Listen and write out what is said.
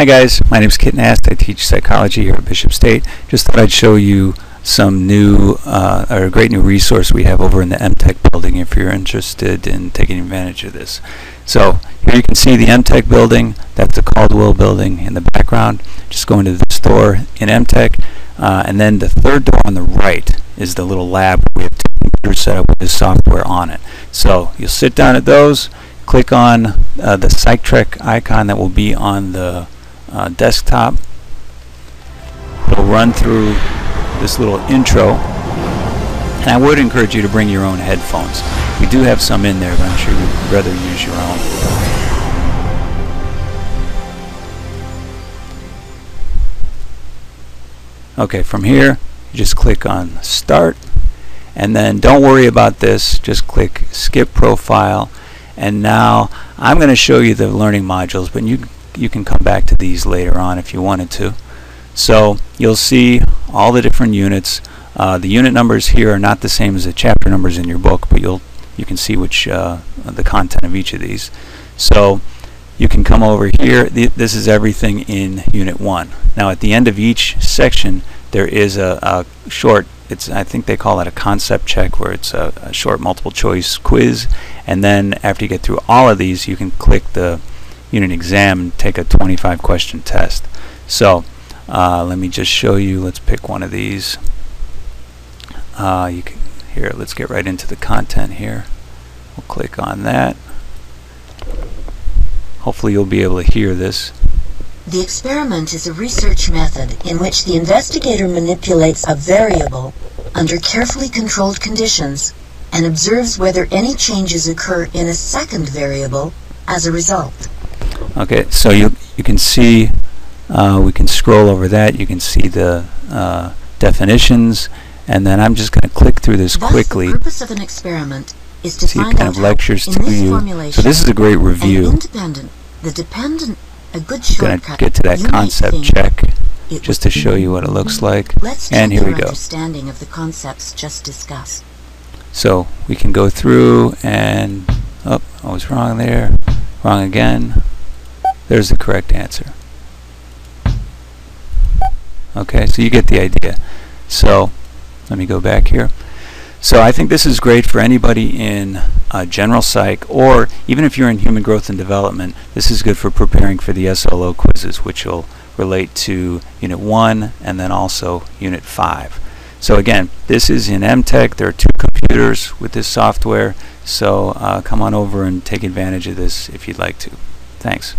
Hi guys, my name is Kit Nast. I teach psychology here at Bishop State. Just thought I'd show you some new, uh, or a great new resource we have over in the MTech building if you're interested in taking advantage of this. So here you can see the MTech building. That's the Caldwell building in the background. Just go into the store in MTech. Uh, and then the third door on the right is the little lab we have two computers set up with this software on it. So you'll sit down at those, click on uh, the PsychTrek icon that will be on the uh, desktop. It'll run through this little intro. And I would encourage you to bring your own headphones. We do have some in there, but I'm sure you'd rather use your own. Okay, from here, just click on Start. And then don't worry about this, just click Skip Profile. And now I'm going to show you the learning modules, but you you can come back to these later on if you wanted to. So you'll see all the different units. Uh, the unit numbers here are not the same as the chapter numbers in your book, but you'll you can see which uh, the content of each of these. So you can come over here. Th this is everything in Unit 1. Now at the end of each section there is a, a short it's I think they call it a concept check where it's a, a, short multiple choice quiz and then after you get through all of these you can click the unit exam and take a 25 question test. So uh, let me just show you. Let's pick one of these. Uh, you can here. Let's get right into the content here. We'll click on that. Hopefully you'll be able to hear this. The experiment is a research method in which the investigator manipulates a variable under carefully controlled conditions and observes whether any changes occur in a second variable as a result. Okay, so you you can see uh, we can scroll over that. You can see the uh, definitions, and then I'm just going to click through this Thus, quickly. The purpose of an experiment is to See, find kind out of lectures to this you. So this is a great review. independent, the dependent, a good Going to get to that concept check just to show you what it looks like. Let's And here we go. understanding of the concepts just discussed. So we can go through and oh, I was wrong there, wrong again. There's the correct answer. Okay, so you get the idea. So let me go back here. So I think this is great for anybody in uh, general psych or even if you're in human growth and development, this is good for preparing for the SLO quizzes which will relate to Unit 1 and then also Unit 5. So again, this is in MTech. There are two computers with this software. So uh, come on over and take advantage of this if you'd like to. Thanks.